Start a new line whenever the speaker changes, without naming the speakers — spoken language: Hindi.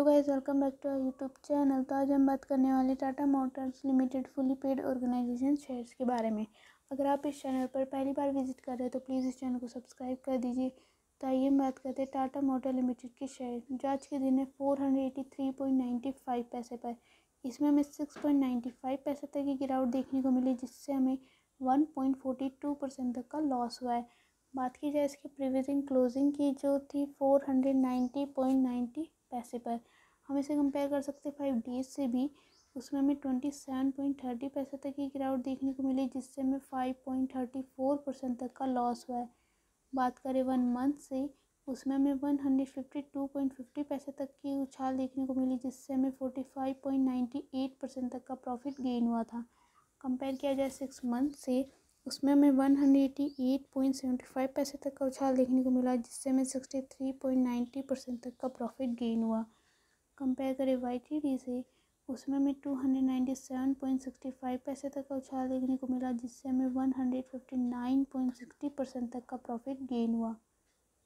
Hello guys, welcome back to our YouTube channel. तो आज हम बात करने वाले Tata motors limited fully paid organisation shares के बारे में। अगर आप इस चैनल पर पहली बार विज़िट कर रहे हैं तो प्लीज़ इस चैनल को सब्सक्राइब कर दीजिए। तो आइए हम बात करते हैं टाटा मोटर लिमिटेड के शेयर, जो आज के दिन है four hundred eighty three point ninety five पैसे पर। इसमें हमें सिक्स पॉइंट नाइन्टी फाइव पैसे तक की गिरावट देखने को मिली, जिससे हमें one point forty two percent तक का लॉस हुआ है। बात की जाए इसकी प्रीवियसिंग क्लोजिंग की, जो थी four hundred ninety point ninety पैसे पर। हम इसे कंपेयर कर सकते हैं फाइव डेज़ से भी। उसमें हमें ट्वेंटी सेवन पॉइंट थर्टी पैसे तक की गिरावट देखने को मिली, जिससे हमें five point thirty four percent तक का लॉस हुआ है। बात करें वन मंथ से, उसमें हमें one hundred fifty two point fifty पैसे तक की उछाल देखने को मिली, जिससे हमें forty five point ninety eight percent तक का प्रॉफिट गेन हुआ था। कंपेयर किया जाए सिक्स मंथ से उसमें हमें one hundred eighty eight point seventy five पैसे तक का उछाल देखने को मिला, जिससे हमें sixty three point ninety percent तक का प्रॉफिट गेन हुआ। कंपेयर करें वाई टी डी से, उसमें हमें two hundred ninety seven point sixty five पैसे तक का उछाल देखने को मिला, जिससे हमें one hundred fifty nine point sixty percent तक का प्रॉफिट गेन हुआ।